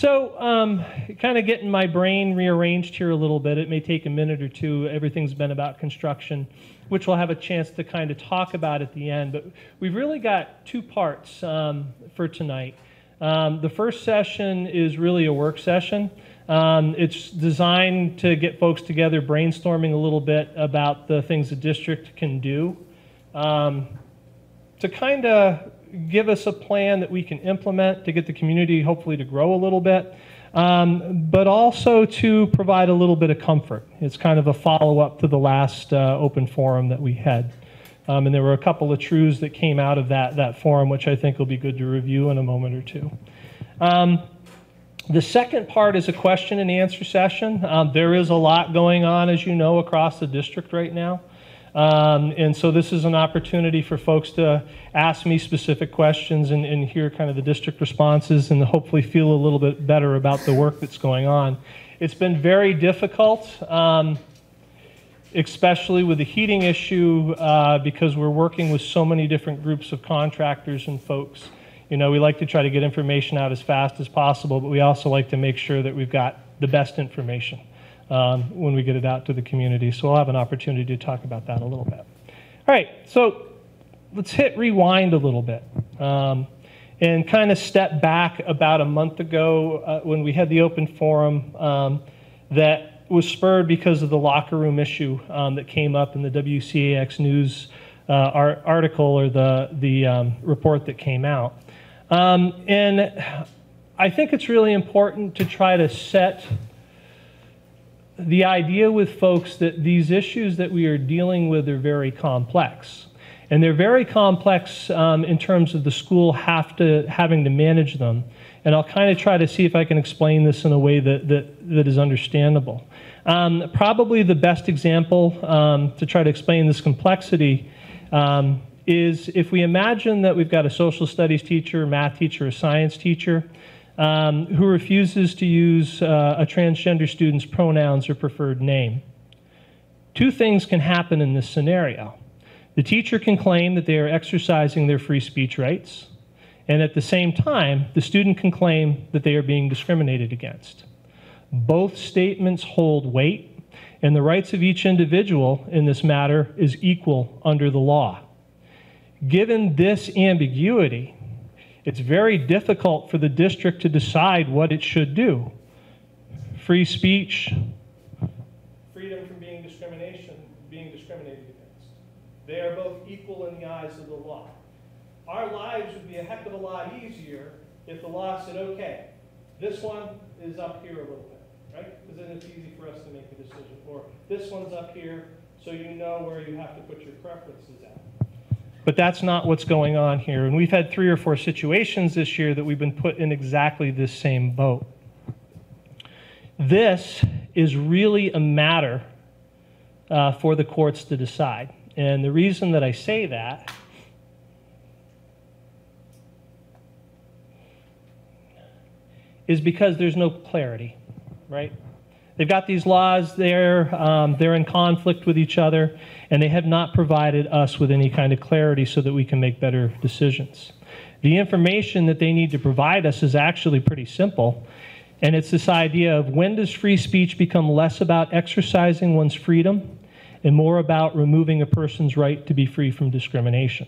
So, um, kind of getting my brain rearranged here a little bit. It may take a minute or two. Everything's been about construction, which we'll have a chance to kind of talk about at the end. But we've really got two parts um, for tonight. Um, the first session is really a work session. Um, it's designed to get folks together brainstorming a little bit about the things the district can do um, to kind of give us a plan that we can implement to get the community hopefully to grow a little bit, um, but also to provide a little bit of comfort. It's kind of a follow up to the last uh, open forum that we had. Um, and there were a couple of truths that came out of that, that forum, which I think will be good to review in a moment or two. Um, the second part is a question and answer session. Um, there is a lot going on, as you know, across the district right now. Um, and so this is an opportunity for folks to ask me specific questions and, and, hear kind of the district responses and hopefully feel a little bit better about the work that's going on. It's been very difficult, um, especially with the heating issue, uh, because we're working with so many different groups of contractors and folks. You know, we like to try to get information out as fast as possible, but we also like to make sure that we've got the best information um, when we get it out to the community. So we'll have an opportunity to talk about that a little bit. All right, so let's hit rewind a little bit um, and kind of step back about a month ago uh, when we had the open forum um, that was spurred because of the locker room issue um, that came up in the WCAX news uh, article or the, the um, report that came out. Um, and I think it's really important to try to set the idea with folks that these issues that we are dealing with are very complex. And they're very complex um, in terms of the school have to, having to manage them. And I'll kind of try to see if I can explain this in a way that, that, that is understandable. Um, probably the best example um, to try to explain this complexity um, is if we imagine that we've got a social studies teacher, math teacher, a science teacher, um, who refuses to use uh, a transgender student's pronouns or preferred name. Two things can happen in this scenario. The teacher can claim that they are exercising their free speech rights, and at the same time, the student can claim that they are being discriminated against. Both statements hold weight, and the rights of each individual in this matter is equal under the law. Given this ambiguity, it's very difficult for the district to decide what it should do. Free speech, freedom from being discrimination, being discriminated against. They are both equal in the eyes of the law. Our lives would be a heck of a lot easier if the law said, okay, this one is up here a little bit, right? Because then it's easy for us to make a decision. Or this one's up here, so you know where you have to put your preferences at. But that's not what's going on here. And we've had three or four situations this year that we've been put in exactly this same boat. This is really a matter uh, for the courts to decide. And the reason that I say that is because there's no clarity, right? They've got these laws there, um, they're in conflict with each other, and they have not provided us with any kind of clarity so that we can make better decisions. The information that they need to provide us is actually pretty simple, and it's this idea of when does free speech become less about exercising one's freedom and more about removing a person's right to be free from discrimination.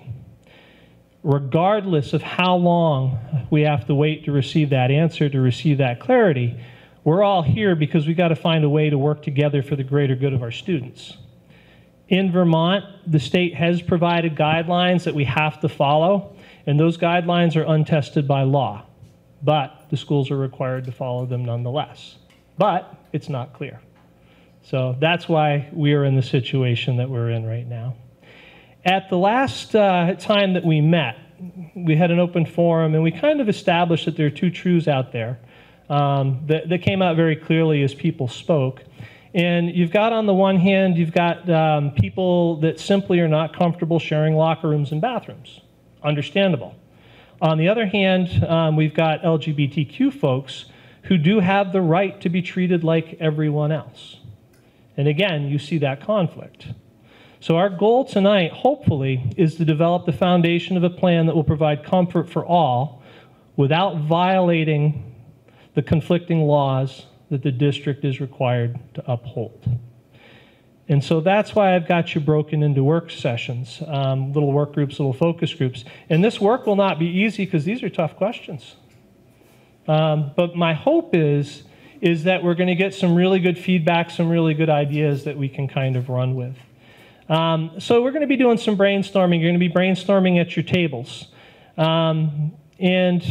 Regardless of how long we have to wait to receive that answer, to receive that clarity, we're all here because we've got to find a way to work together for the greater good of our students. In Vermont, the state has provided guidelines that we have to follow, and those guidelines are untested by law. But the schools are required to follow them nonetheless. But it's not clear. So that's why we are in the situation that we're in right now. At the last uh, time that we met, we had an open forum and we kind of established that there are two truths out there um, that, that, came out very clearly as people spoke. And you've got on the one hand, you've got um, people that simply are not comfortable sharing locker rooms and bathrooms. Understandable. On the other hand, um, we've got LGBTQ folks who do have the right to be treated like everyone else. And again, you see that conflict. So, our goal tonight, hopefully, is to develop the foundation of a plan that will provide comfort for all without violating the conflicting laws that the district is required to uphold. And so that's why I've got you broken into work sessions, um, little work groups, little focus groups. And this work will not be easy because these are tough questions. Um, but my hope is, is that we're going to get some really good feedback, some really good ideas that we can kind of run with. Um, so we're going to be doing some brainstorming. You're going to be brainstorming at your tables. Um, and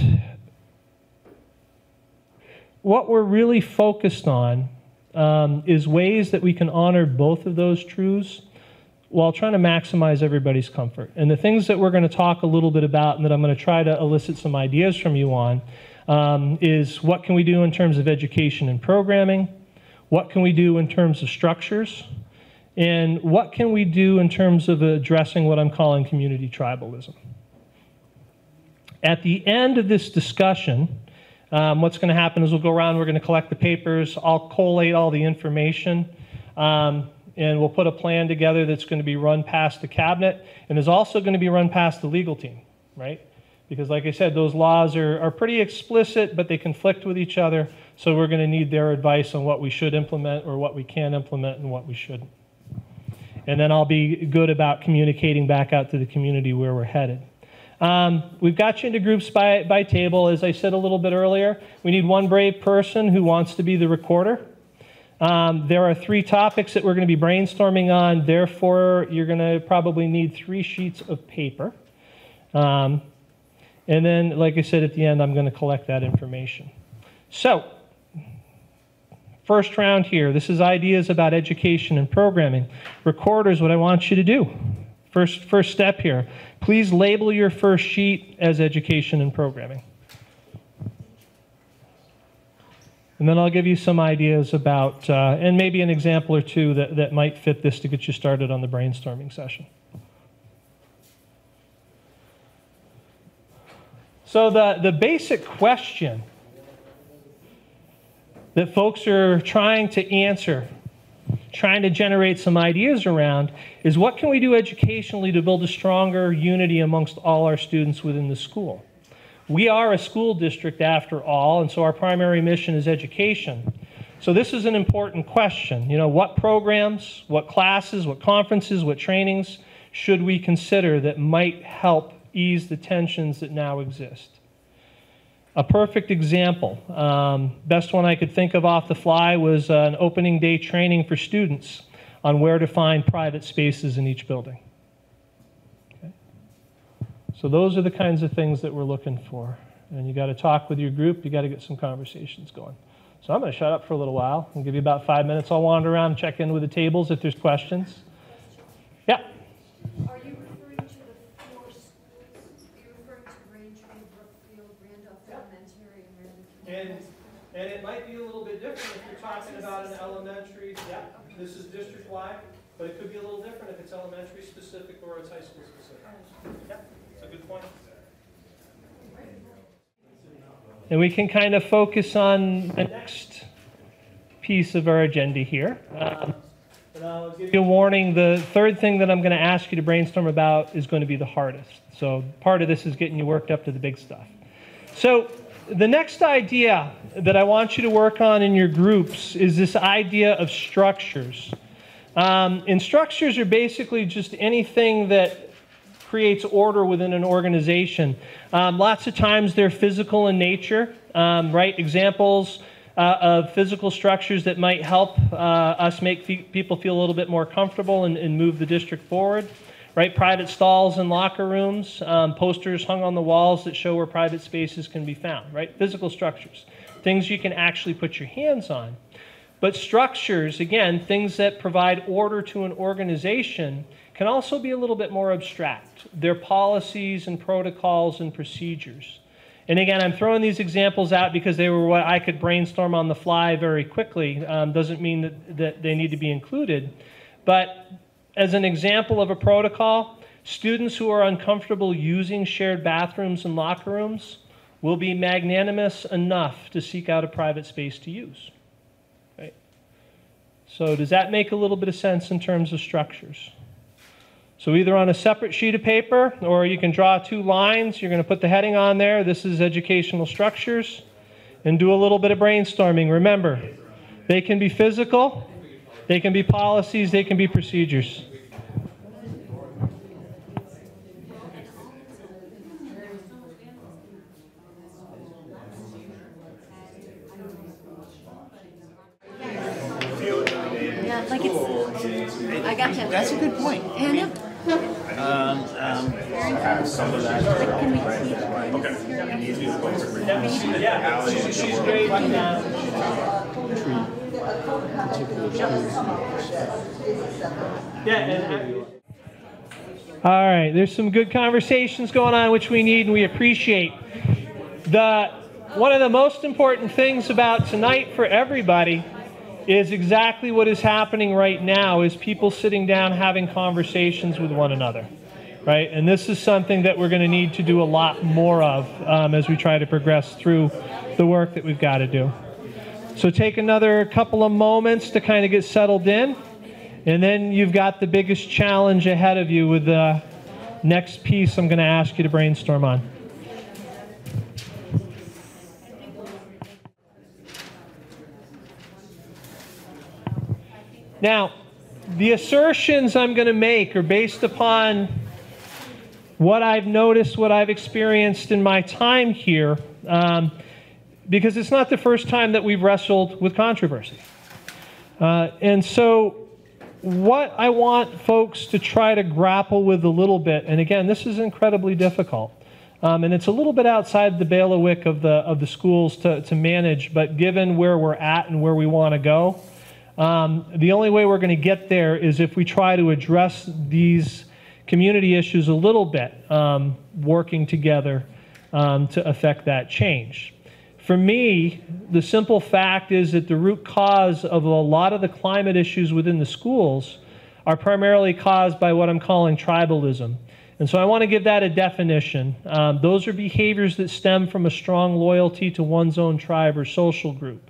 what we're really focused on um, is ways that we can honor both of those truths while trying to maximize everybody's comfort. And the things that we're going to talk a little bit about and that I'm going to try to elicit some ideas from you on um, is what can we do in terms of education and programming? What can we do in terms of structures? And what can we do in terms of addressing what I'm calling community tribalism? At the end of this discussion, um, what's going to happen is we'll go around, we're going to collect the papers, I'll collate all the information, um, and we'll put a plan together that's going to be run past the cabinet and is also going to be run past the legal team, right? Because, like I said, those laws are, are pretty explicit, but they conflict with each other. So, we're going to need their advice on what we should implement or what we can implement and what we shouldn't. And then I'll be good about communicating back out to the community where we're headed. Um, we've got you into groups by, by table. As I said a little bit earlier, we need one brave person who wants to be the recorder. Um, there are three topics that we're going to be brainstorming on. Therefore, you're going to probably need three sheets of paper. Um, and then, like I said at the end, I'm going to collect that information. So, first round here. This is ideas about education and programming. Recorders, what I want you to do. First, first step here. Please label your first sheet as education and programming. And then I'll give you some ideas about, uh, and maybe an example or two that, that might fit this to get you started on the brainstorming session. So, the, the basic question that folks are trying to answer trying to generate some ideas around is what can we do educationally to build a stronger unity amongst all our students within the school? We are a school district after all, and so our primary mission is education. So this is an important question. You know, what programs, what classes, what conferences, what trainings should we consider that might help ease the tensions that now exist? A perfect example, um, best one I could think of off the fly was uh, an opening day training for students on where to find private spaces in each building. Okay. So those are the kinds of things that we're looking for. And you got to talk with your group, you got to get some conversations going. So I'm going to shut up for a little while and give you about five minutes. I'll wander around and check in with the tables if there's questions. Yeah. And, and it might be a little bit different if you're talking about an elementary, yeah, this is district-wide, but it could be a little different if it's elementary specific or it's high school specific. Yeah, it's a good point. And we can kind of focus on the next piece of our agenda here. Um, and I'll give you a warning. The third thing that I'm going to ask you to brainstorm about is going to be the hardest. So part of this is getting you worked up to the big stuff. So the next idea that I want you to work on in your groups is this idea of structures. Um, and structures are basically just anything that creates order within an organization. Um, lots of times they're physical in nature, um, right? Examples uh, of physical structures that might help uh, us make people feel a little bit more comfortable and, and move the district forward right? Private stalls and locker rooms, um, posters hung on the walls that show where private spaces can be found, right? Physical structures, things you can actually put your hands on. But structures, again, things that provide order to an organization, can also be a little bit more abstract. They're policies and protocols and procedures. And again, I'm throwing these examples out because they were what I could brainstorm on the fly very quickly. Um, doesn't mean that, that they need to be included. But as an example of a protocol, students who are uncomfortable using shared bathrooms and locker rooms will be magnanimous enough to seek out a private space to use. Right? So, does that make a little bit of sense in terms of structures? So, either on a separate sheet of paper or you can draw two lines. You're going to put the heading on there. This is educational structures. and do a little bit of brainstorming. Remember, they can be physical, they can be policies, they can be procedures. Yeah, like it's. I got you. That's a good point. And it, Um, um, can we see? Yeah, she's great. Yeah. All right, there's some good conversations going on, which we need and we appreciate. The one of the most important things about tonight for everybody is exactly what is happening right now is people sitting down having conversations with one another right? And this is something that we're going to need to do a lot more of um, as we try to progress through the work that we've got to do. So take another couple of moments to kind of get settled in and then you've got the biggest challenge ahead of you with the next piece i'm going to ask you to brainstorm on Now, the assertions I'm going to make are based upon what I've noticed, what I've experienced in my time here, um, because it's not the first time that we've wrestled with controversy. Uh, and so, what I want folks to try to grapple with a little bit, and again, this is incredibly difficult. Um, and it's a little bit outside the bailiwick of the of the schools to, to manage, but given where we're at and where we want to go, um, the only way we're going to get there is if we try to address these community issues a little bit, um, working together um, to affect that change. For me, the simple fact is that the root cause of a lot of the climate issues within the schools are primarily caused by what I'm calling tribalism. And so I want to give that a definition. Um, those are behaviors that stem from a strong loyalty to one's own tribe or social group.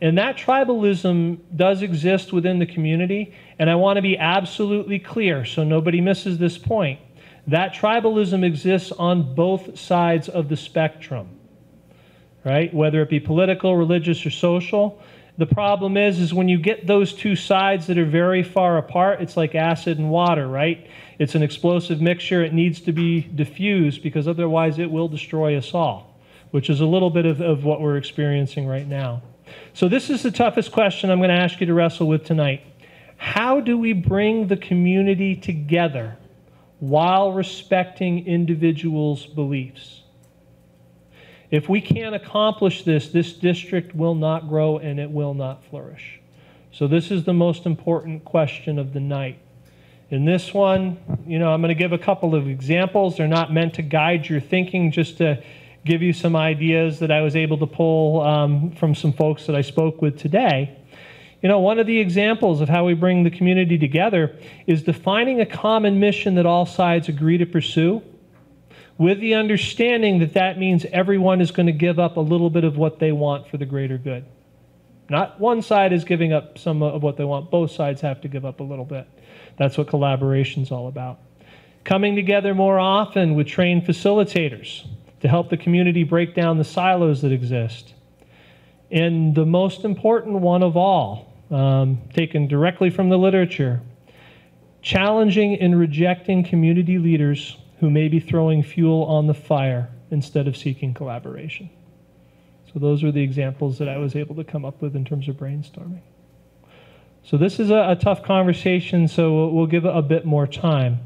And that tribalism does exist within the community, and I want to be absolutely clear so nobody misses this point. That tribalism exists on both sides of the spectrum, right? Whether it be political, religious, or social. The problem is, is when you get those two sides that are very far apart, it's like acid and water, right? It's an explosive mixture. It needs to be diffused because otherwise it will destroy us all, which is a little bit of, of what we're experiencing right now. So, this is the toughest question I'm going to ask you to wrestle with tonight. How do we bring the community together while respecting individuals' beliefs? If we can't accomplish this, this district will not grow and it will not flourish. So, this is the most important question of the night. In this one, you know, I'm going to give a couple of examples. They're not meant to guide your thinking, just to give you some ideas that I was able to pull um, from some folks that I spoke with today. You know, one of the examples of how we bring the community together is defining a common mission that all sides agree to pursue with the understanding that that means everyone is going to give up a little bit of what they want for the greater good. Not one side is giving up some of what they want, both sides have to give up a little bit. That's what collaboration is all about. Coming together more often with trained facilitators to help the community break down the silos that exist. And the most important one of all, um, taken directly from the literature, challenging and rejecting community leaders who may be throwing fuel on the fire instead of seeking collaboration. So, those are the examples that I was able to come up with in terms of brainstorming. So, this is a, a tough conversation, so we'll, we'll give it a bit more time.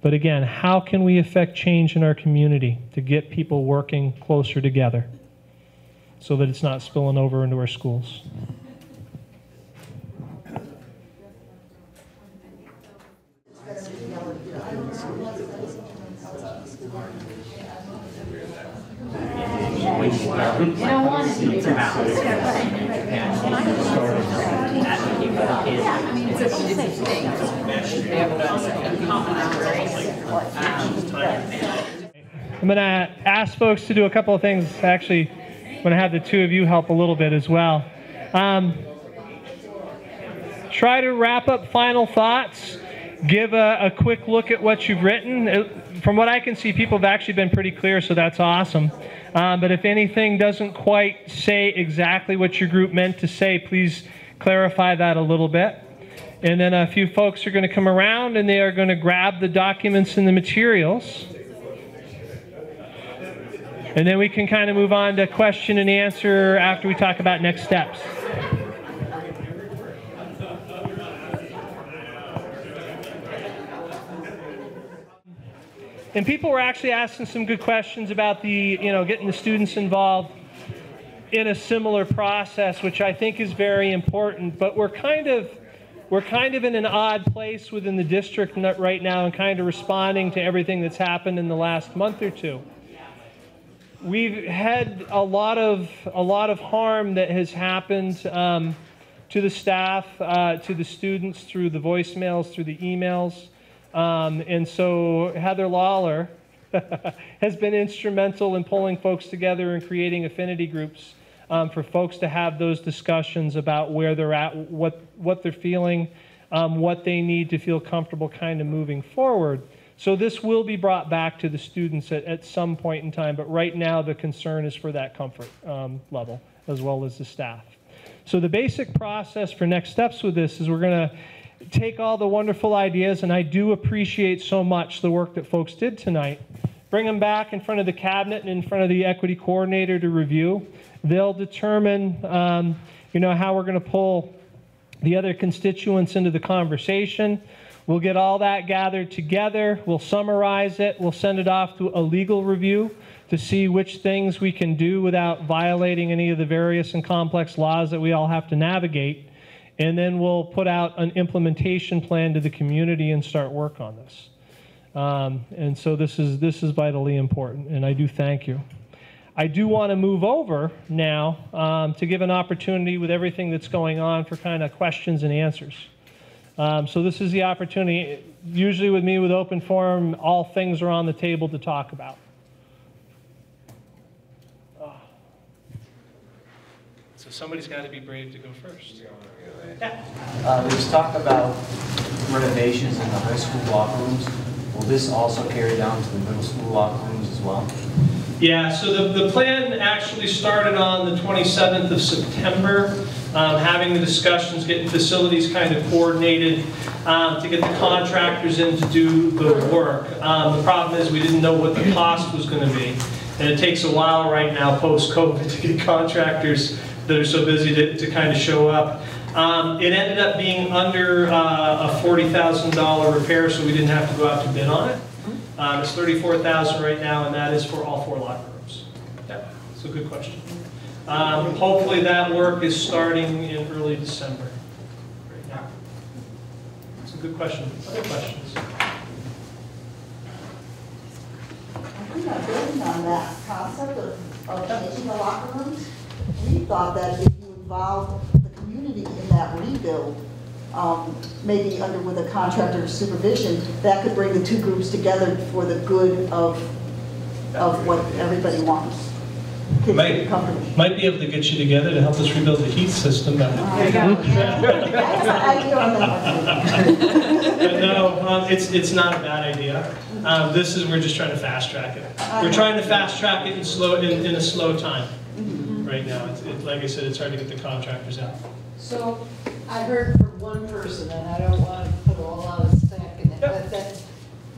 But again, how can we affect change in our community to get people working closer together so that it's not spilling over into our schools? I'm going to ask folks to do a couple of things. Actually, I'm going to have the two of you help a little bit as well. Um, try to wrap up final thoughts give a, a quick look at what you've written. It- from what I can see, people have actually been pretty clear, so that's awesome. Um, but if anything doesn't quite say exactly what your group meant to say, please clarify that a little bit. And then a few folks are going to come around and they are going to grab the documents and the materials. And then we can kind of move on to question and answer after we talk about next steps. And people were actually asking some good questions about the, you know, getting the students involved in a similar process, which I think is very important. But we're kind of we're kind of in an odd place within the district right now and kind of responding to everything that's happened in the last month or two. We've had a lot of a lot of harm that has happened um, to the staff, uh, to the students through the voicemails, through the emails. Um, and so Heather Lawler has been instrumental in pulling folks together and creating affinity groups um, for folks to have those discussions about where they're at, what, what they're feeling, um, what they need to feel comfortable kind of moving forward. So this will be brought back to the students at, at some point in time, but right now the concern is for that comfort um, level as well as the staff. So the basic process for next steps with this is we're going to take all the wonderful ideas, and I do appreciate so much the work that folks did tonight. Bring them back in front of the cabinet and in front of the equity coordinator to review. They'll determine, um, you know, how we're going to pull the other constituents into the conversation. We'll get all that gathered together. We'll summarize it. We'll send it off to a legal review to see which things we can do without violating any of the various and complex laws that we all have to navigate. And then we'll put out an implementation plan to the community and start work on this. Um, and so this is this is vitally important, and I do thank you. I do want to move over now um, to give an opportunity with everything that's going on for kind of questions and answers. Um, so this is the opportunity. Usually with me with open forum, all things are on the table to talk about. So somebody's got to be brave to go first. Yeah. Uh, There was talk about renovations in the high school locker rooms. Will this also carry down to the middle school locker rooms as well? Yeah, so the, the plan actually started on the 27th of September, um, having the discussions, getting facilities kind of coordinated um, to get the contractors in to do the work. Um, The problem is, we didn't know what the cost was going to be. And it takes a while right now, post-COVID, to get contractors that are so busy to, to kind of show up. Um, It ended up being under uh, a $40,000 repair, so we didn't have to go out to bid on it. Um, It's 34,000 right now, and that is for all four locker rooms. Yeah, it's a good question. Um, Hopefully that work is starting in early December right now. It's a good question. Other questions? I think I'm building on that concept of, of changing the locker rooms. We thought that if you involved the community in that rebuild, um, maybe under with a contractor supervision, that could bring the two groups together for the good of, of what everybody wants. Kids Might, might be able to get you together to help us rebuild the heat system. But I know. That's an idea on that one. no, um, it's, it's not a bad idea. Um, This is, we're just trying to fast track it. We're trying to fast track it in slow, in, in a slow time right now. It's, it- like I said, it's hard to get the contractors out. So I heard from one person, and I don't want to put all whole lot of stack in it, but that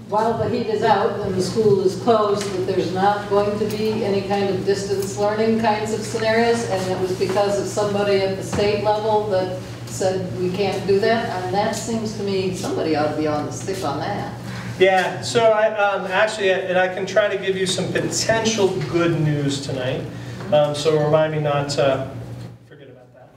while the heat is out and the school is closed, that there's not going to be any kind of distance learning kinds of scenarios, and it was because of somebody at the state level that said we can't do that, and that seems to me, somebody ought to be on the stick on that. Yeah, so I, um, actually, and I can try to give you some potential good news tonight. Um, so remind me not to forget about that.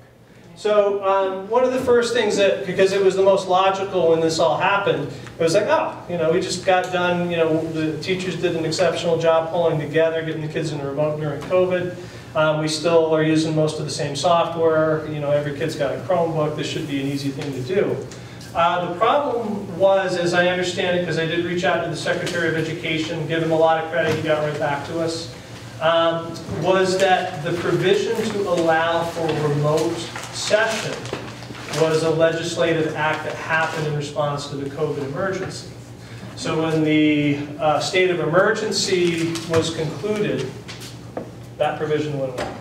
So, um, one of the first things that, because it was the most logical when this all happened, it was like, oh, you know, we just got done, you know, the teachers did an exceptional job pulling together, getting the kids in the remote during COVID. Um, we still are using most of the same software, you know, every kid's got a Chromebook, this should be an easy thing to do. Uh, The problem was, as I understand it, because I did reach out to the Secretary of Education, give him a lot of credit, he got right back to us, um, was that the provision to allow for remote session was a legislative act that happened in response to the COVID emergency. So when the uh, state of emergency was concluded, that provision went away.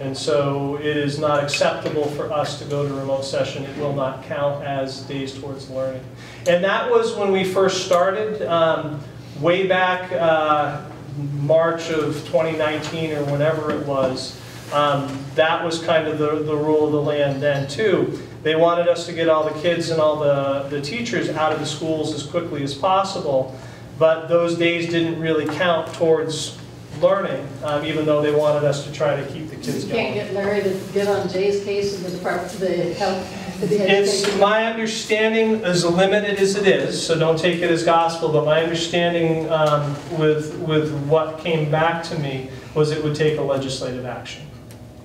And so it is not acceptable for us to go to remote session. It will not count as days towards learning. And that was when we first started, um, way back uh, March of 2019 or whenever it was. Um, That was kind of the, the rule of the land then too. They wanted us to get all the kids and all the, the teachers out of the schools as quickly as possible. But those days didn't really count towards learning, um, even though they wanted us to try to keep the kids You can't get Larry to get on Jay's case in the Department, the health, It's my understanding, as limited as it is, so don't take it as gospel, but my understanding um, with, with what came back to me was it would take a legislative action.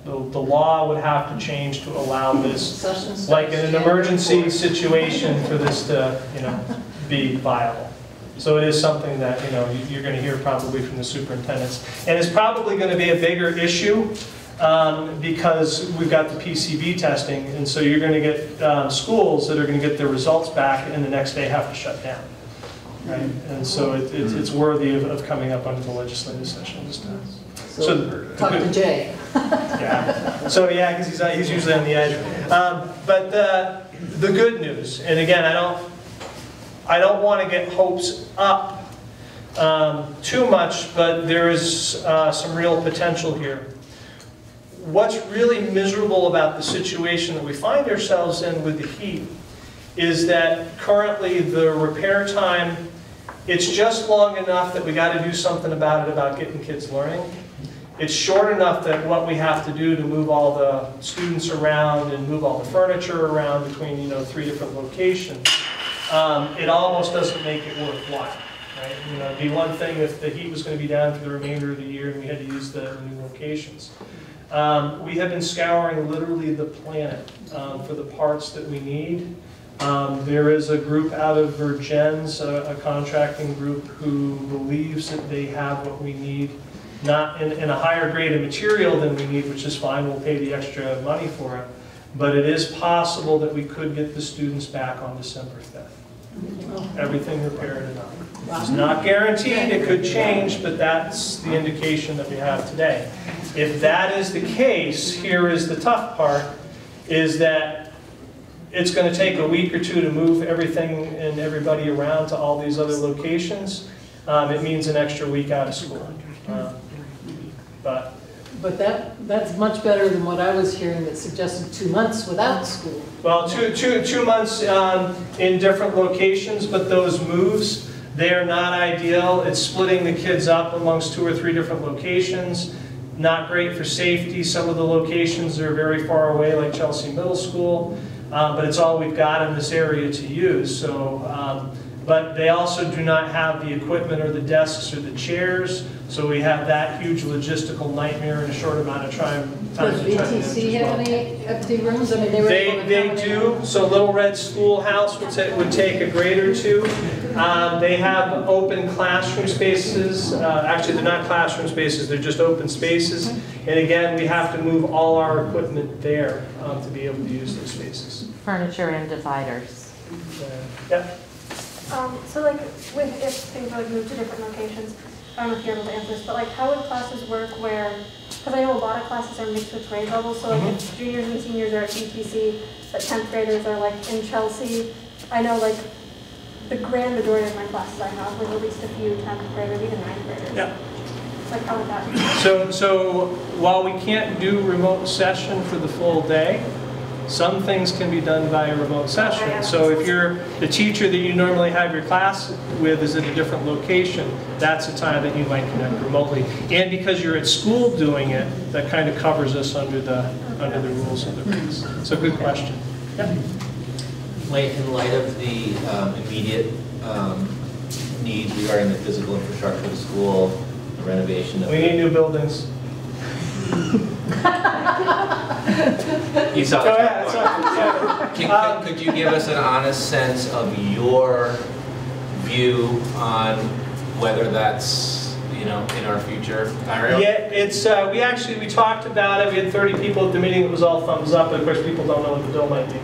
The, the law would have to change to allow this like in an emergency situation for this to, you know, be viable. So it is something that, you know, you're going to hear probably from the superintendents. And it's probably going to be a bigger issue um, because we've got the PCB testing. And so you're going to get um, schools that are going to get their results back and the next day have to shut down. Right? And so it- it's it's worthy of- of coming up under the legislative session this time. So So talk to Jay. yeah, so yeah, because he's, he's usually on the edge. Um, But the, the good news, and again, I don't, I don't want to get hopes up um, too much, but there is uh, some real potential here. What's really miserable about the situation that we find ourselves in with the heat is that currently the repair time, it's just long enough that we got to do something about it, about getting kids learning. It's short enough that what we have to do to move all the students around and move all the furniture around between, you know, three different locations, um, it almost doesn't make it worthwhile, right? You know, it'd be one thing if the heat was going to be down for the remainder of the year and we had to use the new locations. Um, We have been scouring literally the planet um, for the parts that we need. Um, There is a group out of Virgins, a a contracting group, who believes that they have what we need, not in, in a higher grade of material than we need, which is fine, we'll pay the extra money for it. But it is possible that we could get the students back on December 5th. Everything repaired and up. It's not guaranteed, it could change, but that's the indication that we have today. If that is the case, here is the tough part, is that it's gonna take a week or two to move everything and everybody around to all these other locations. Um, it means an extra week out of school. Um, But, But that, that's much better than what I was hearing that suggested two months without school. well, two, two, two months, um, in different locations, but those moves, they are not ideal. It's splitting the kids up amongst two or three different locations. Not great for safety. Some of the locations are very far away, like Chelsea Middle School. Uh, but it's all we've got in this area to use, so, um, but they also do not have the equipment or the desks or the chairs, so we have that huge logistical nightmare in a short amount of time. Does to try to manage VTC as well. have any empty rooms? I mean, they were They, they do, so Little Red Schoolhouse would would take a grade or two. Um, They have open classroom spaces, uh, actually, they're not classroom spaces, they're just open spaces. And again, we have to move all our equipment there um, to be able to use those spaces. furniture and dividers. Uh, Yeah, Um, so like, with, if things like move to different locations, I don't know if you're able to answer this, but like, how would classes work where, because I know a lot of classes are mixed with grade levels, so like if juniors and seniors are at VTC, but tenth graders are like in Chelsea, I know like, the grand majority of my classes I have with at least a few tenth graders, even ninth graders. yeah. Like, how would that be? So, so while we can't do remote session for the full day, some things can be done via remote session. So if you're, the teacher that you normally have your class with is at a different location, that's a time that you might connect remotely. And because you're at school doing it, that kind of covers us under the, under the rules of the rules. So good question. Yeah. Light- In light of the um, immediate um, needs regarding the physical infrastructure of the school, the renovation of... We need new buildings. You saw Go ahead, sorry, sorry. Can- Um, Could could you give us an honest sense of your view on whether that's, you know, in our future timeframe? Yeah, it's, uh, we actually, we talked about it, we had 30 people at the meeting, it was all thumbs up, but of course, people don't know what the bill might be,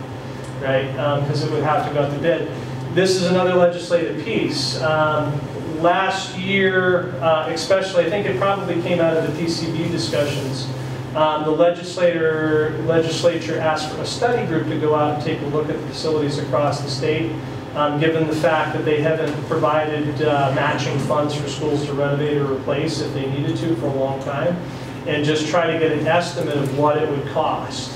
right? Because it would have to go out to bid. This is another legislative piece. Um, Last year, uh, especially, I think it probably came out of the PCB discussions, um, the legislator, legislature asked for a study group to go out and take a look at the facilities across the state, um, given the fact that they haven't provided uh, matching funds for schools to renovate or replace if they needed to for a long time, and just try to get an estimate of what it would cost.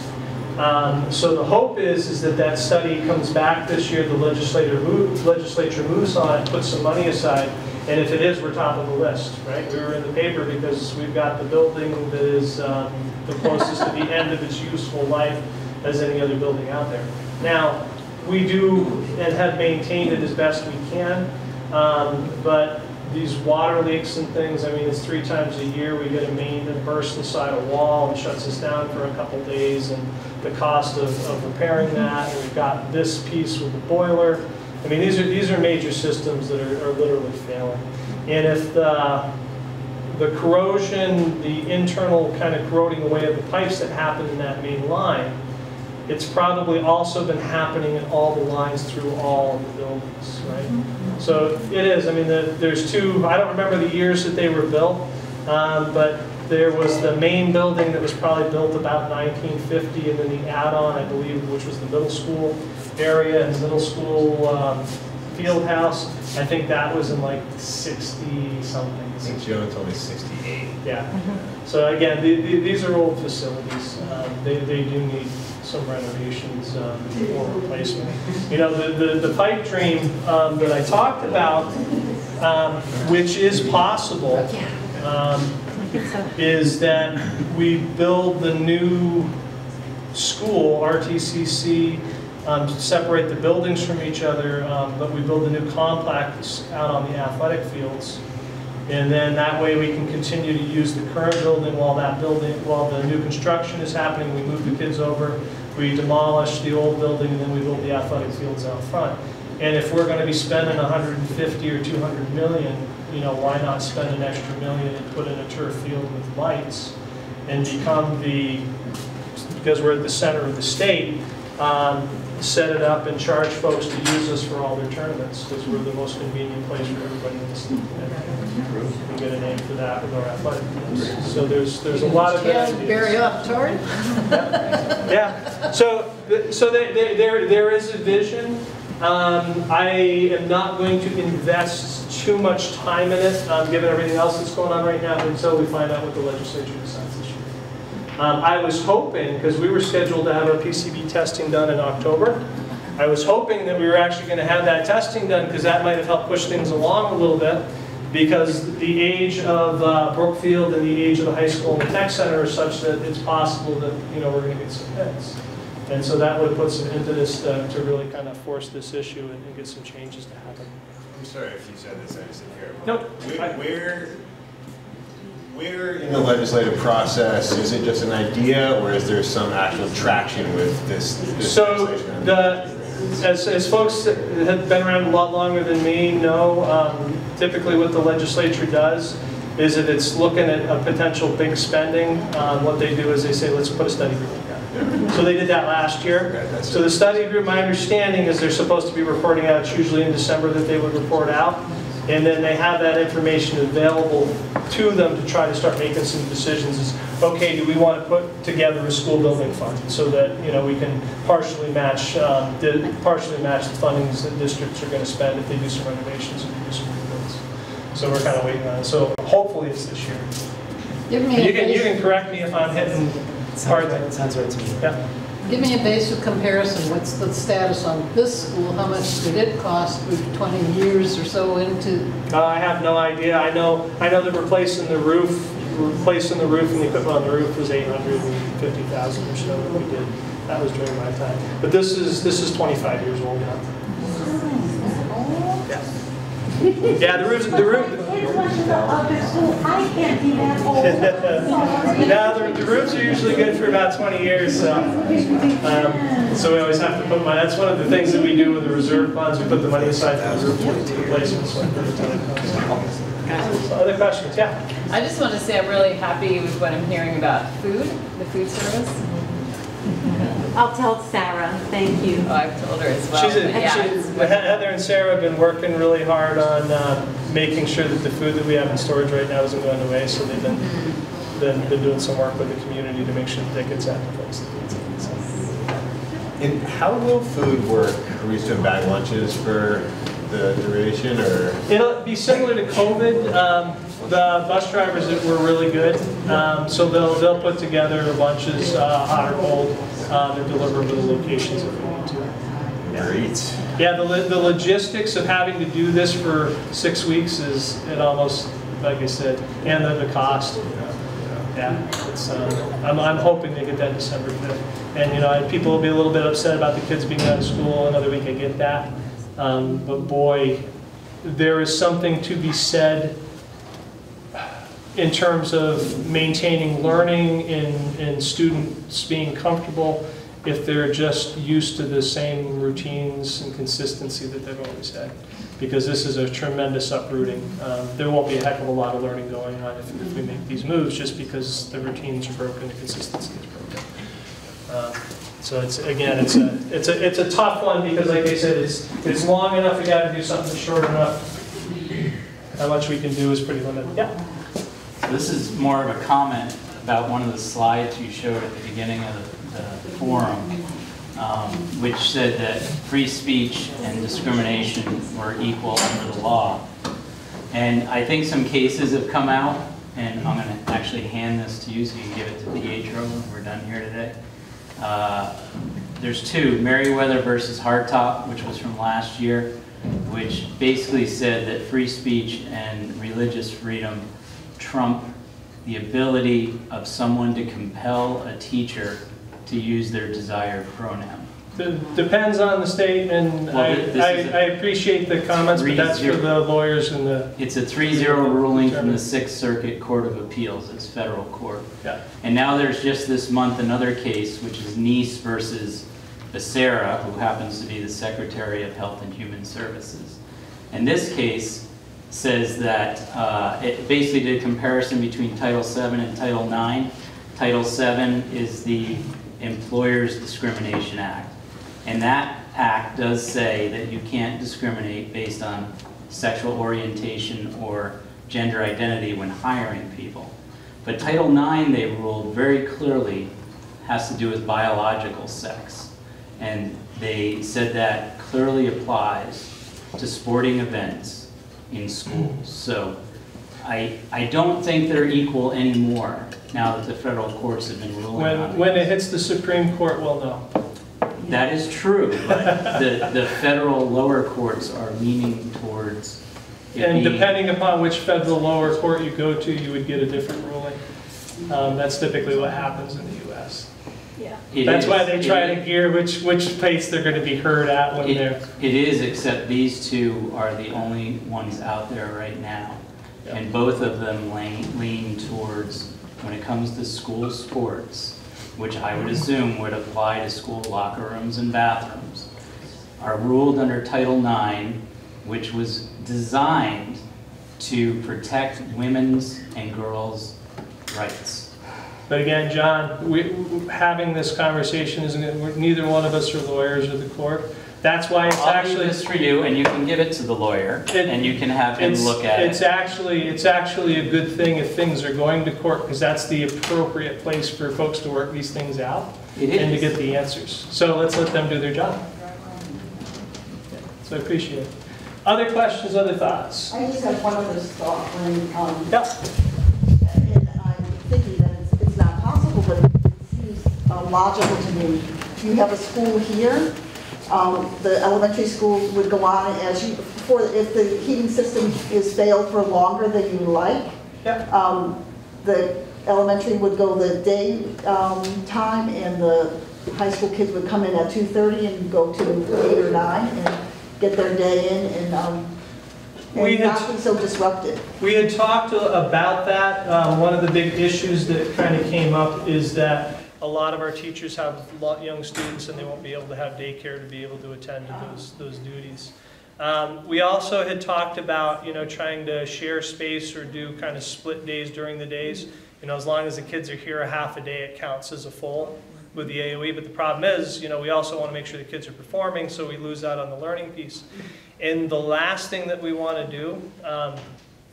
Um, So the hope is, is that that study comes back this year, the legislator, move- legislature moves on it, puts some money aside, and if it is, we're top of the list, right? We were in the paper because we've got the building that is um, the closest to the end of its useful life as any other building out there. Now, we do and have maintained it as best we can, um, but these water leaks and things, I mean, it's three times a year, we get a main that bursts inside a wall and shuts us down for a couple days, and the cost of, of repairing that, and we've got this piece with the boiler. I mean, these are, these are major systems that are, are literally failing. And if the, the corrosion, the internal kind of corroding away of the pipes that happen in that main line, it's probably also been happening in all the lines through all of the buildings, right? So it is, I mean, the- there's two, I don't remember the years that they were built, um, but there was the main building that was probably built about 1950, and then the add-on, I believe, which was the middle school area and middle school um, field house. I think that was in like 60-something. I think Joe told me 68. Yeah. So again, the- the- these are old facilities. Um, They they do need some renovations um, or replacement. You know, the the the pipe dream um, that I talked about, um, which is possible, um, is that we build the new school, RTCC, um, separate the buildings from each other, um, but we build a new complex out on the athletic fields. And then that way we can continue to use the current building while that building, while the new construction is happening. We move the kids over, we demolish the old building, and then we build the athletic fields out front. And if we're gonna be spending 150 or 200 million, you know, why not spend an extra million and put in a turf field with lights and become the, because we're at the center of the state, um, set it up and charge folks to use us for all their tournaments, because we're the most convenient place for everybody in the state. We get a name for that with our athletic teams. So there's, there's a lot of Yeah, ideas. Barry up, Tori? Yeah, so, so there, there- there, there is a vision. Um, I am not going to invest too much time in it, um, given everything else that's going on right now, until we find out what the legislature decides this year. Um, I was hoping, because we were scheduled to have our PCB testing done in October, I was hoping that we were actually going to have that testing done, because that might have helped push things along a little bit, because the age of uh, Brookfield and the age of the high school and the tech center is such that it's possible that, you know, we're going to get some hits. And so that would put some impetus to to really kind of force this issue and and get some changes to happen. I'm sorry if you said this, I just didn't hear it. Nope. Where, where, where in the legislative process, is it just an idea, or is there some actual traction with this? this So the, as, as folks that have been around a lot longer than me know, um, typically what the legislature does is if it's looking at a potential big spending, um, what they do is they say, let's put a study group together. So they did that last year. So the study group, my understanding is they're supposed to be reporting out, it's usually in December that they would report out. And then they have that information available to them to try to start making some decisions is, okay, do we want to put together a school building fund? So that, you know, we can partially match, um, di- partially match the fundings that districts are going to spend if they do some renovations and do some rebuilds. So we're kind of waiting on it. So hopefully it's this year. Give me You can, you can correct me if I'm hitting hard things. Sounds right to me. Yeah. give me a basic comparison. What's the status on this school? How much did it cost? We're 20 years or so into, Uh, I have no idea. I know, I know that replacing the roof, replacing the roof and the equipment on the roof was 850,000 or so that we did. That was during my time. But this is, this is 25 years old now. Yeah, the roof, the roof, I can't be that old. now, the the roofs are usually good for about 20 years, so. um, So we always have to put money, that's one of the things that we do with the reserve funds, we put the money aside for the roof replacements when the time comes. So Other questions? Yeah. I just want to say I'm really happy with what I'm hearing about food, the food service. I'll tell Sarah, thank you. Oh, I've told her as well. She's, a- yeah, she- it's He- wonderful. Heather and Sarah have been working really hard on uh, making sure that the food that we have in storage right now isn't going to waste, so they've been, been, been doing some work with the community to make sure that it gets out to folks. that needs. And how will food work? Are we just doing bag lunches for the duration or? It'll be similar to COVID. Um, The bus drivers that were really good, um, so they'll, they'll put together lunches, uh, hot or cold, um, and deliver to the locations if we need to. Great. Yeah, the, the logistics of having to do this for six weeks is, it almost, like I said, and the, the cost. Yeah, it's, um, I'm, I'm hoping they get that December 5th. And, you know, people will be a little bit upset about the kids being out of school another week, I get that. Um, But boy, there is something to be said in terms of maintaining learning and, and students being comfortable if they're just used to the same routines and consistency that they've always had. Because this is a tremendous uprooting. Um, There won't be a heck of a lot of learning going on if, if we make these moves, just because the routines are broken, the consistency is broken. Um, So it's, again, it's a, it's a, it's a tough one, because like I said, it's, it's long enough, we gotta do something short enough. How much we can do is pretty limited. Yeah? This is more of a comment about one of the slides you showed at the beginning of the, the forum, um, which said that free speech and discrimination were equal under the law. And I think some cases have come out, and I'm gonna actually hand this to you so you can give it to Pietro when we're done here today. Uh, There's two, Meriwether versus Hartop, which was from last year, which basically said that free speech and religious freedom trump the ability of someone to compel a teacher to use their desired pronoun. De- Depends on the state, and Well, I, I a I appreciate the comments, but that's for the lawyers and the, It's a 3-0 ruling from the Sixth Circuit Court of Appeals, it's federal court. yeah. And now there's just this month another case, which is Neese versus Becerra, who happens to be the Secretary of Health and Human Services. In this case says that, uh, it basically did a comparison between Title VII and Title IX. Title VII is the Employers Discrimination Act. And that act does say that you can't discriminate based on sexual orientation or gender identity when hiring people. But Title IX, they ruled very clearly, has to do with biological sex. And they said that clearly applies to sporting events in schools. So I, I don't think they're equal anymore now that the federal courts have been ruling on When, it. when it hits the Supreme Court, we'll know. That is true, but the, the federal lower courts are leaning towards And being- depending upon which federal lower court you go to, you would get a different ruling. Um, That's typically what happens in the. Yeah. it That's why they it try is- to gear which, which place they're gonna be heard at when It- they're, It is, except these two are the only ones out there right now. Yeah. And both of them lean, lean towards, when it comes to school sports, which I would assume would apply to school locker rooms and bathrooms, are ruled under Title IX, which was designed to protect women's and girls' rights. But again, John, we, we- having this conversation isn't, neither one of us are lawyers of the court. That's why it's I'll actually. this for you, and you can give it to the lawyer, It- and you can have him It's- look at it. It's actually, it's actually a good thing if things are going to court, because that's the appropriate place for folks to work these things out It and to get the answers. So let's let them do their job. So I appreciate it. Other questions, other thoughts? I just have one other thought, when, um, Yep. and I'm thinking that it's, it's not possible, but it seems uh, logical to me. You have a school here, um, the elementary school would go on as you, for, if the heating system is failed for longer than you like, Yep. um, the elementary would go the day, um, time, and the high school kids would come in at two thirty and go to eight or nine and get their day in and, um, We and had- not be so disrupted. We had talked about that. Um, One of the big issues that kind of came up is that a lot of our teachers have young students and they won't be able to have daycare to be able to attend to those, those duties. Um, we also had talked about, you know, trying to share space or do kind of split days during the days. You know, as long as the kids are here a half a day, it counts as a full with the AOE. But the problem is, you know, we also want to make sure the kids are performing, so we lose out on the learning piece. And the last thing that we want to do um,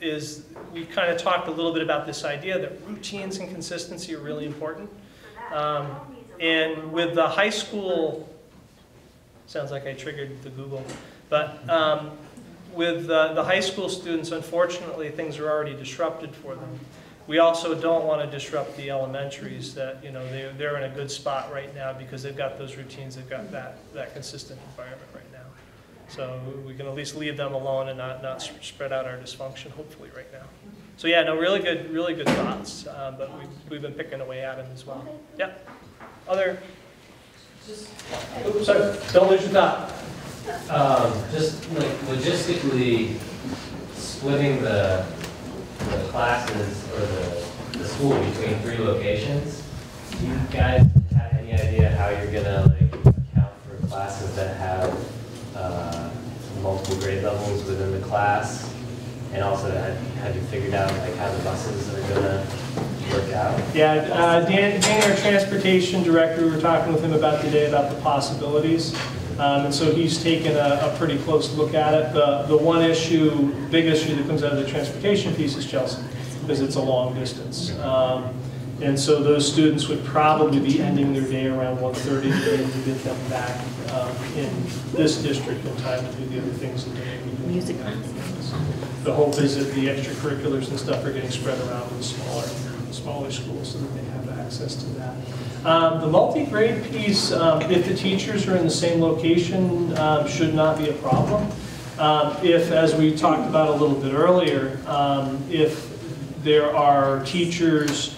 is we kind of talked a little bit about this idea that routines and consistency are really important. Um, and with the high school, sounds like I triggered the Google, but um, with uh, the high school students, unfortunately, things are already disrupted for them. We also don't want to disrupt the elementaries that, you know, they're, they're in a good spot right now because they've got those routines, they've got that, that consistent environment right now. So we can at least leave them alone and not, not spread out our dysfunction, hopefully, right now. So yeah, no, really good, really good thoughts, uh, but we've, we've been picking away at them as well. Yep. Other? Oops, sorry, don't lose your thought. Um, just like logistically splitting the, the classes or the, the school between three locations, do you guys have any idea how you're gonna like account for classes that have, uh, multiple grade levels within the class? And also have, have you figured out like how the buses are gonna work out? Yeah, uh, Dan, Dan, our transportation director, we were talking with him about today about the possibilities. Um, And so he's taken a, a pretty close look at it. The, the one issue, big issue that comes out of the transportation piece is Chelsea, because it's a long distance. Um, And so those students would probably be ending their day around 1:30 to to get them back um, in this district in time to do the other things that they need to do. Music The hope is that the extracurriculars and stuff are getting spread around to the smaller, smaller schools so that they have access to that. Um, The multi-grade piece, um, if the teachers are in the same location, um, should not be a problem. Um, If, as we talked about a little bit earlier, um, if there are teachers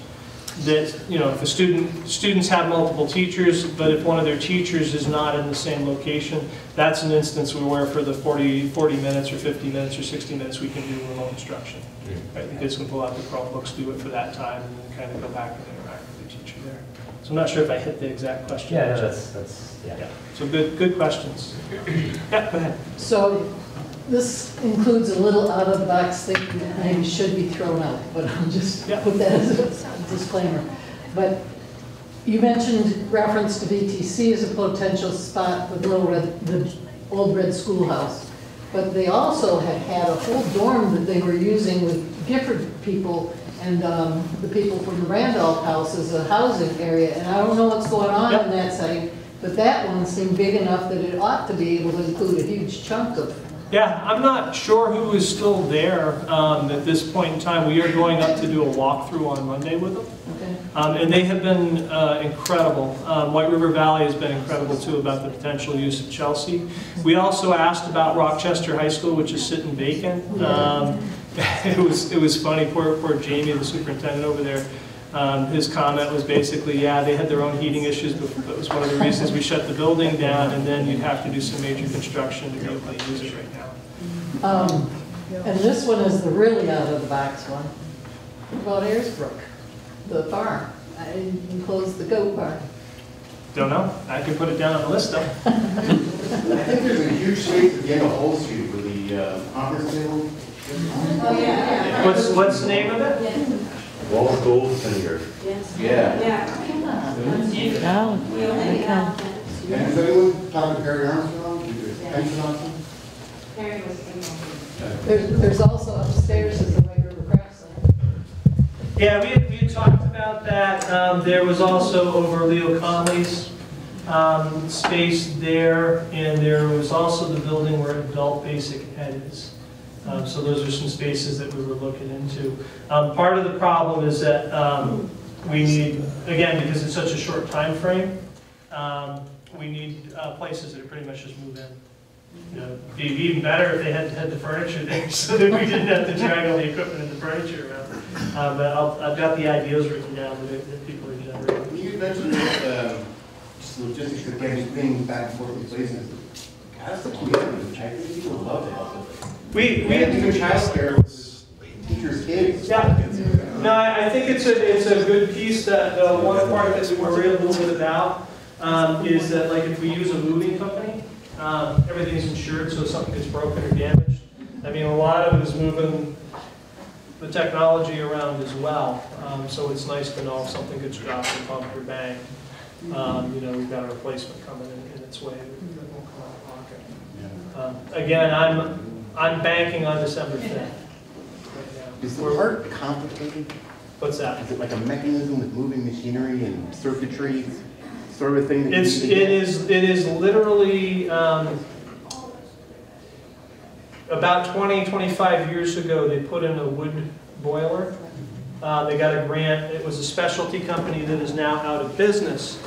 that, you know, if a student, students have multiple teachers, but if one of their teachers is not in the same location, that's an instance where for the 40, 40 minutes or 50 minutes or 60 minutes, we can do remote instruction. Right, the kids can pull out the Chromebooks, do it for that time, and then kind of go back and interact with the teacher there. So I'm not sure if I hit the exact question. Yeah, no, that's, that's, yeah. Yeah, so good, good questions. Yeah, go ahead. So this includes a little out-of-the-box thing that maybe should be thrown out, but I'll just Yeah. put that as a disclaimer. But you mentioned reference to VTC as a potential spot with Little Red, the old red schoolhouse. But they also had had a whole dorm that they were using with Gifford people and um, the people from the Randolph House as a housing area. And I don't know what's going on Yep. in that site, but that one seemed big enough that it ought to be able to include a huge chunk of Yeah, I'm not sure who is still there um, at this point in time. We are going up to do a walkthrough on Monday with them. Okay. Um, And they have been uh, incredible. Um, White River Valley has been incredible too about the potential use of Chelsea. We also asked about Rochester High School, which is sitting vacant. Um, It was, it was funny, poor, poor Jamie, the superintendent over there, um, his comment was basically, yeah, they had their own heating issues, but that was one of the reasons we shut the building down, and then you'd have to do some major construction to be able to use it right now. Um, And this one is the really out-of-the-box one. What about Ayers Brook, the farm? I enclosed the goat barn. Don't know, I can put it down on the list though. I think there's a huge space at the end of Whole Street where the uh, conference table. Oh, yeah. What's, what's the name of it? Wall Gold Center. Yeah. And has anyone talked to Perry Armstrong? Pension Armstrong? There's, there's also upstairs is the White River Craft Center. Yeah, we had, we had talked about that. Um, there was also over Leo Conley's, um, space there, and there was also the building where adult basic ed is. Um, so those are some spaces that we were looking into. Um, part of the problem is that, um, we need, again, because it's such a short time frame, um, we need, uh, places that are pretty much just move in. You know, it'd be even better if they had, had the furniture there, so that we didn't have to drag all the equipment and the furniture around. Uh, but I'll, I've got the ideas written down that, that people are generating. You mentioned um, just logistics of getting things back and forth in places. That's the key. I think people love it. We, we We had have to do childcare with teachers' kids. Yeah. No, I, I think it's a, it's a good piece that, the one part that we worry a little bit about, um, is that like if we use a moving company, Um, Everything's insured, so if something gets broken or damaged. I mean, a lot of it is moving the technology around as well. Um, So it's nice to know if something gets dropped or bumped or banged, um, you know, we've got a replacement coming in, in its way that won't come out of pocket. Um, Again, I'm, I'm banking on December 5th. Is the part complicated? What's that? Is it like a mechanism with moving machinery and circuitry, sort of a thing? that you It's, need it to get? is, it is literally, um, about 20, 25 years ago, they put in a wood boiler. Uh, they got a grant, it was a specialty company that is now out of business.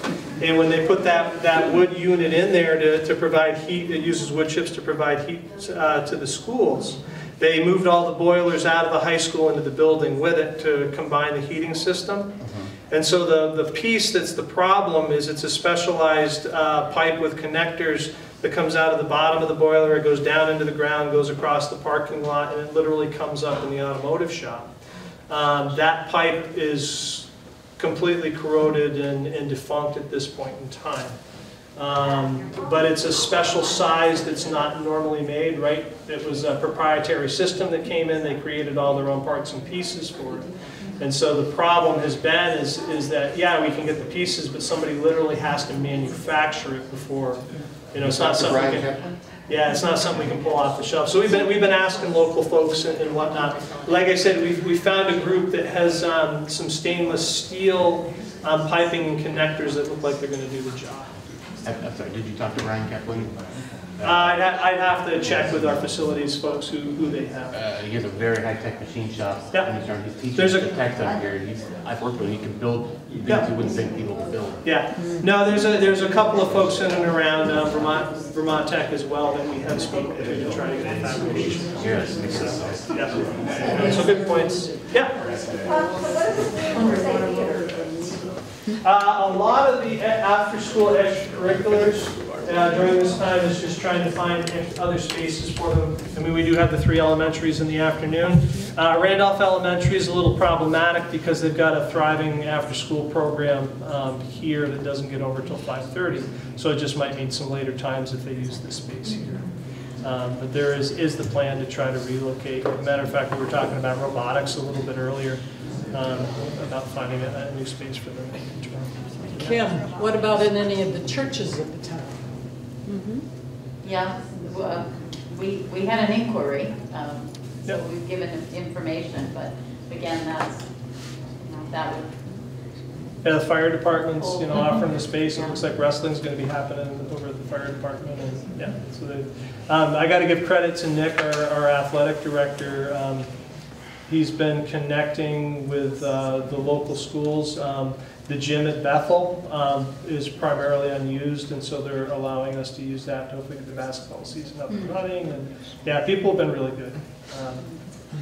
And when they put that, that wood unit in there to, to provide heat, it uses wood chips to provide heat, uh, to the schools. They moved all the boilers out of the high school into the building with it to combine the heating system. And so the, the piece that's the problem is it's a specialized uh, pipe with connectors that comes out of the bottom of the boiler, it goes down into the ground, goes across the parking lot, and it literally comes up in the automotive shop. Um, That pipe is completely corroded and and defunct at this point in time. Um, But it's a special size that's not normally made, right? It was a proprietary system that came in, they created all their own parts and pieces for it. And so the problem has been is, is that, yeah, we can get the pieces, but somebody literally has to manufacture it before, you know, it's not something. Yeah, it's not something we can pull off the shelf. So we've been, we've been asking local folks and and whatnot. Like I said, we've, we found a group that has um, some stainless steel um, piping and connectors that look like they're gonna do the job. I'm sorry, did you talk to Ryan Kaplan? Uh, I'd, ha- I'd have to check with our facilities folks who, who they have. Uh, He has a very high-tech machine shop. Yeah. in He's teaching There's a- tech out here. He's, I've worked with him. He can build things Yeah. you wouldn't think people could build. Yeah, no, there's a, there's a couple of folks in and around uh, Vermont, Vermont Tech as well that we have spoken to to try to get the fabrication. Yes, makes. So, yeah. So good points. Yeah. Uh, a lot of the after-school extracurriculars uh, during this time is just trying to find other spaces for them. I mean, we do have the three elementaries in the afternoon. Uh, Randolph Elementary is a little problematic because they've got a thriving after-school program um, here that doesn't get over till 5:30. So it just might mean some later times if they use this space here. Um, But there is, is the plan to try to relocate. Matter of fact, we were talking about robotics a little bit earlier, um, about finding a, a new space for them. Kim, what about in any of the churches of the town? Yeah, uh, we, we had an inquiry, um, so Yep. we've given information, but again, that's, you know, that would, Yeah, the fire department's, you know, offering the space, it looks like wrestling's gonna be happening over at the fire department, and, yeah, so they, um, I gotta give credit to Nick, our, our athletic director, um, he's been connecting with, uh, the local schools, um, the gym at Bethel, um, is primarily unused, and so they're allowing us to use that, to hopefully get the basketball season up and running, and, yeah, people have been really good. Um,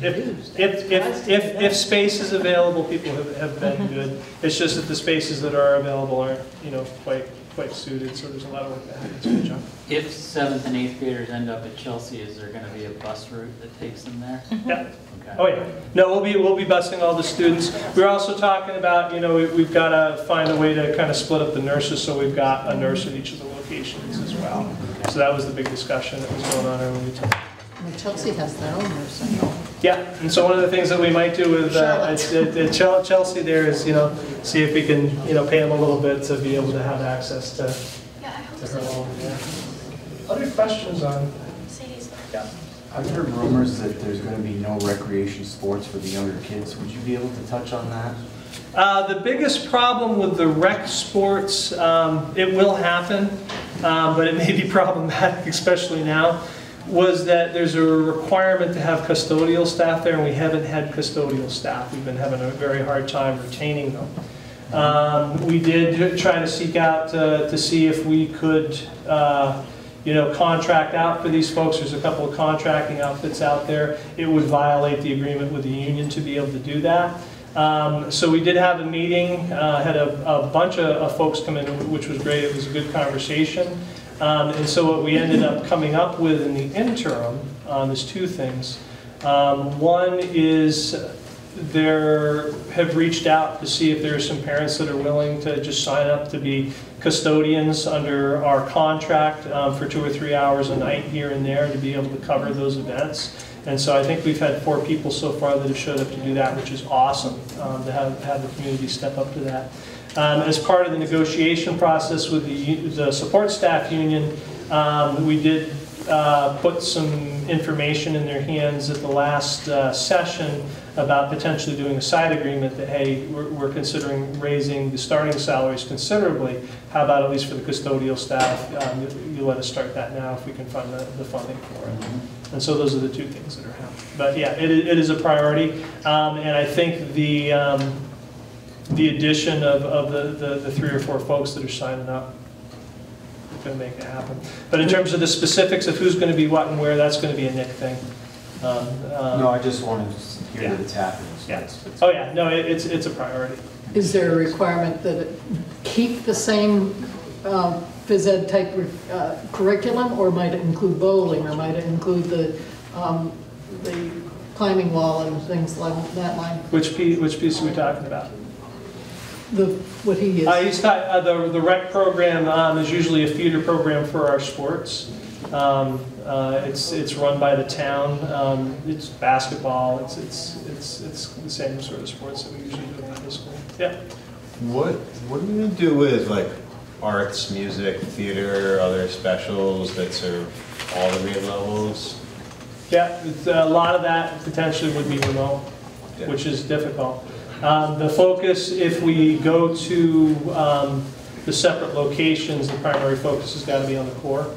If, if, if, if, if space is available, people have, have been good. It's just that the spaces that are available aren't, you know, quite, quite suited, so there's a lot of work that happens. Good job. If seventh and eighth graders end up at Chelsea, is there gonna be a bus route that takes them there? Mm-hmm. Yeah. Okay. Oh, yeah. No, we'll be, we'll be busing all the students. We're also talking about, you know, we- we've got to find a way to kind of split up the nurses, so we've got a nurse at each of the locations as well. So that was the big discussion that was going on earlier today. Well, Chelsea has their own nursing home. Yeah, and so one of the things that we might do with, uh, at at Chelsea there is, you know, see if we can, you know, pay them a little bit to be able to have access to, to her home. yeah. Other questions on? Yeah. I've heard rumors that there's going to be no recreation sports for the younger kids. Would you be able to touch on that? Uh, The biggest problem with the rec sports, um, it will happen, um, but it may be problematic, especially now, was that there's a requirement to have custodial staff there, and we haven't had custodial staff. We've been having a very hard time retaining them. Um, We did try to seek out uh, to see if we could, uh, you know, contract out for these folks. There's a couple of contracting outfits out there. It would violate the agreement with the union to be able to do that. Um, So we did have a meeting, uh, had a a bunch of of folks come in, which was great. It was a good conversation. Um, And so what we ended up coming up with in the interim um, is two things. Um, One is there have reached out to see if there are some parents that are willing to just sign up to be custodians under our contract um, for two or three hours a night here and there to be able to cover those events. And so I think we've had four people so far that have showed up to do that, which is awesome, um, to have, have the community step up to that. Um, As part of the negotiation process with the, the support staff union, um, we did uh, put some information in their hands at the last uh, session about potentially doing a side agreement that, hey, we're we're considering raising the starting salaries considerably. How about at least for the custodial staff, um, you- you let us start that now if we can find the the funding for it. And so those are the two things that are happening. But yeah, it it is a priority. Um, And I think the, um, the addition of, of the, the the three or four folks that are signing up is going to make it happen. But in terms of the specifics of who's going to be what and where, that's going to be a Nick thing. Um, um, No, I just wanted to hear Yeah. that it's happening. so Yeah. it's- it's- Oh, yeah, no, it- it's, it's a priority. Is there a requirement that it keep the same um, phys ed type uh, curriculum, or might it include bowling, or might it include the, um, the climbing wall and things like that line? Which piece, which piece are we talking about? The, what he is. Uh, he's got, uh, the, the rec program, um, is usually a feeder program for our sports. Um, uh, it's, it's run by the town, um, it's basketball, it's, it's, it's, it's the same sort of sports that we usually do at the school. Yeah. What, what are we do with like arts, music, theater, other specials that serve all the grade levels? Yeah, it's, a lot of that potentially would be remote, which is difficult. Um, The focus, if we go to um, the separate locations, the primary focus has got to be on the core.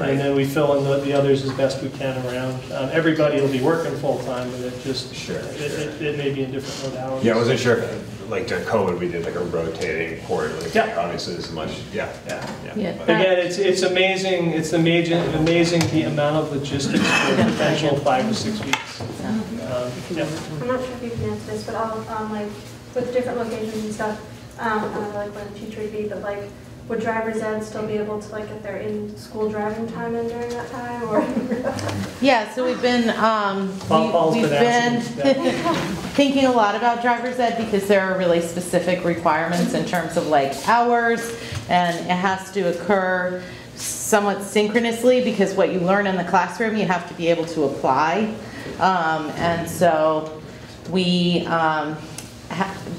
And then we fill in the, the others as best we can around. Um, Everybody will be working full-time, but it just, Sure, it, it- it may be in different modalities. Yeah, I wasn't sure if, like during COVID, we did like a rotating quarterly. Yeah. Obviously, as much, yeah. Yeah. Yeah, But- Again, it's, it's amazing, it's amazing, amazing the amount of logistics for a potential five to six weeks. Um, yeah. I'm not sure if you can answer this, but I'll, um, like, with different locations and stuff, um, I don't know, like, when the teacher would be, but like, would driver's ed still be able to, like, get their in-school driving time in during that time, or? Yeah, so we've been, um, we, we've been been thinking a lot about driver's ed because there are really specific requirements in terms of like hours, and it has to occur somewhat synchronously because what you learn in the classroom, you have to be able to apply. Um, and so we, um, ha-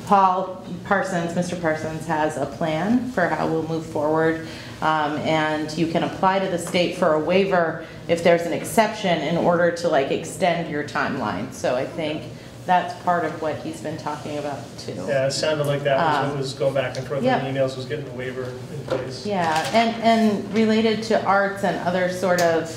Paul Parsons, Mr. Parsons has a plan for how we'll move forward. Um, and you can apply to the state for a waiver if there's an exception in order to like extend your timeline. So I think that's part of what he's been talking about too. Yeah, it sounded like that was Um, was going back and forth in the emails, was getting the waiver in place. Yeah, and, and related to arts and other sort of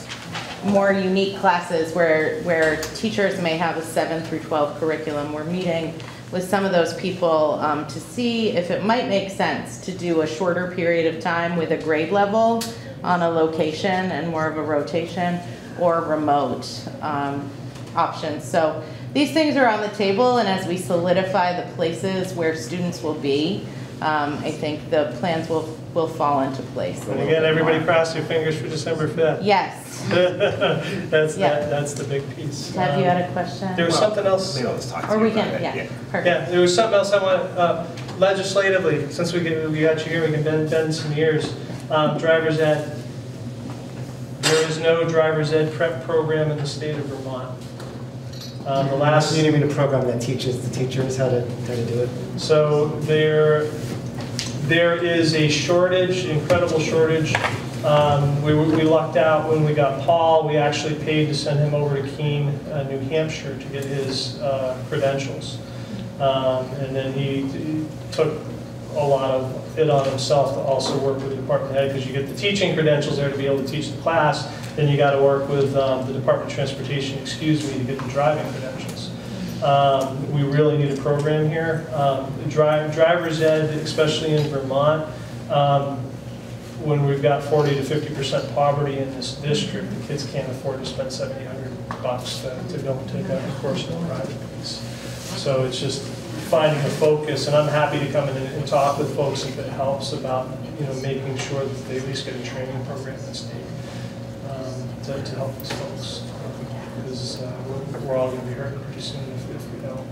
more unique classes where, where teachers may have a seven through 12 curriculum, we're meeting with some of those people um, to see if it might make sense to do a shorter period of time with a grade level on a location and more of a rotation or remote um, options. So these things are on the table, and as we solidify the places where students will be, um, I think the plans will, will fall into place. And again, everybody more. cross your fingers for December 5th. Yes. That's, Yeah. that- that's the big piece. Have you Um, had a question? There was something else. Maybe I'll just talk to Or you we about can, it, yeah, perfect. Yeah, there was something else I want, uh, legislatively, since we get, we got you here, we can bend, bend some ears. Um, Driver's ed. There is no driver's ed prep program in the state of Vermont. Um, The last. You mean a program that teaches the teachers how to, how to do it? So there, there is a shortage, incredible shortage. Um, We we lucked out when we got Paul, we actually paid to send him over to Keene, uh, New Hampshire to get his uh, credentials. Um, And then he he took a lot of it on himself to also work with the department head, because you get the teaching credentials there to be able to teach the class, then you got to work with um, the Department of Transportation, excuse me, to get the driving credentials. Um, We really need a program here. Um, dri- Driver's ed, especially in Vermont, um, when we've got 40 to 50% poverty in this district, the kids can't afford to spend 7,800 bucks to to go and take a course in the driving piece. So it's just finding a focus, and I'm happy to come in and and talk with folks if it helps about, you know, making sure that they at least get a training program in the state um, to to help these folks. Because uh, we're- we're all going to be hurting pretty soon if if we don't.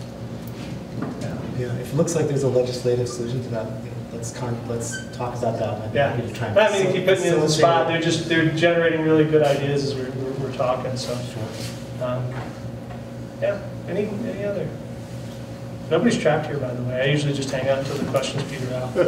Yeah, if it looks like there's a legislative solution to that, you know, let's con, let's talk about that. I'd Yeah, happy to I mean, keep putting me in the spot, they're just, they're generating really good ideas as we're, we're, we're talking, so. um, Yeah, any, any other? Nobody's trapped here, by the way, I usually just hang out until the questions peter out.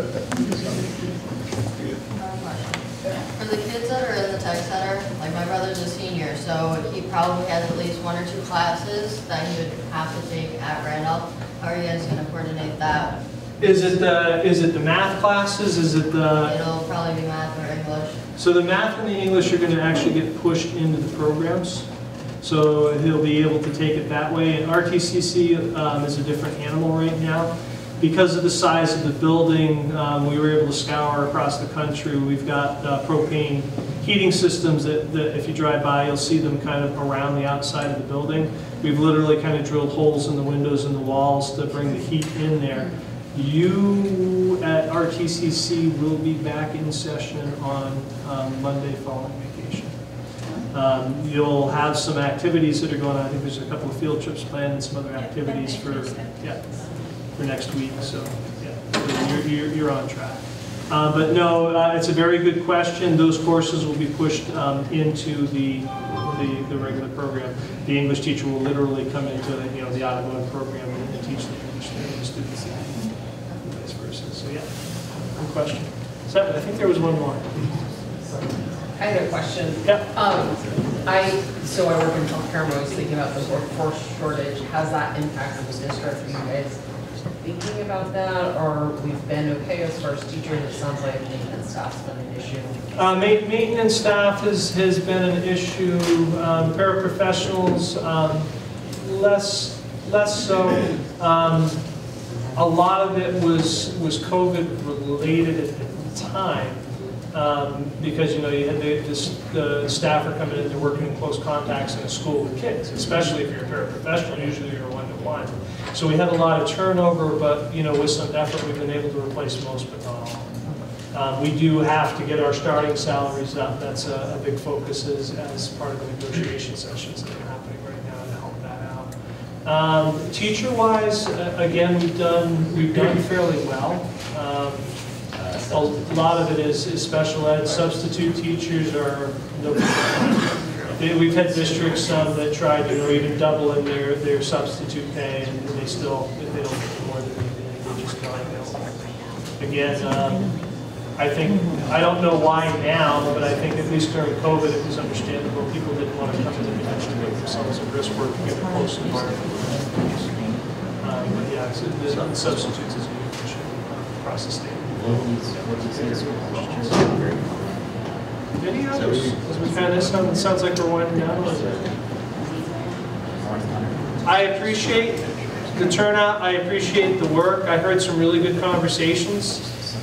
For the kids that are in the tech center, like my brother's a senior, so he probably has at least one or two classes that he would have to take at Randolph. How are you guys gonna coordinate that? Is it the, is it the math classes, is it the, It'll probably be math or English. so the math and the English are gonna actually get pushed into the programs. So he'll be able to take it that way, and RTCC um, is a different animal right now. Because of the size of the building, um, we were able to scour across the country. We've got uh, propane heating systems that, that if you drive by, you'll see them kind of around the outside of the building. We've literally kind of drilled holes in the windows and the walls to bring the heat in there. You at RTCC will be back in session on um, Monday following vacation. Um, You'll have some activities that are going on. I think there's a couple of field trips planned and some other activities for, yeah, for next week, so, yeah, you're, you're, you're on track. Uh, But no, uh, it's a very good question. Those courses will be pushed um, into the, the, the regular program. The English teacher will literally come into, you know, the automotive program and and teach the English to the students and vice versa. So, yeah, good question. So I think there was one more. I had a question. Yeah. Um, I, so I work in healthcare, I'm always thinking about the workforce shortage. Has that impacted the district? Are you guys thinking about that, or we've been okay as far as teachers? It sounds like maintenance staff's been an issue. Uh, ma- Maintenance staff has, has been an issue, um, paraprofessionals, um, less, less so. Um, A lot of it was, was COVID-related at the time, um, because, you know, you had the, the staff are coming in, they're working in close contacts in a school with kids, especially if you're a paraprofessional, usually you're one-to-one. So we had a lot of turnover, but, you know, with some effort, we've been able to replace most, but not all. Um, We do have to get our starting salaries up. That's a, a big focus as, as part of the negotiation sessions that are happening right now to help that out. Um, Teacher-wise, uh, again, we've done, we've done fairly well. Um, A lot of it is, is special ed. Substitute teachers are, no we've had districts um, that tried, you know, even doubling their, their substitute pay, and they still, they don't get more than anything, they just know. Again, um, I think, I don't know why now, but I think at least during COVID, it was understandable. People didn't want to come in and potentially make themselves at risk work to get a close environment. Um, But yeah, so the the substitutes is a huge across the state. Any others? As we kind of, sounds sounds like we're winding down. I appreciate the turnout, I appreciate the work, I heard some really good conversations.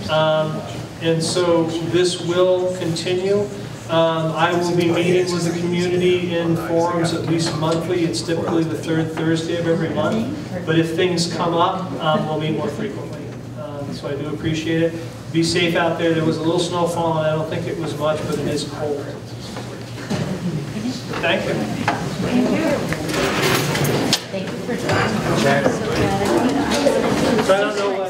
Um, And so this will continue. Um, I will be meeting with the community in forums at least monthly, it's typically the third Thursday of every month. But if things come up, um, we'll meet more frequently. Um, So I do appreciate it. Be safe out there, there was a little snow falling, I don't think it was much, but it is cold. Thank you. Thank you Thank you for joining. So I don't know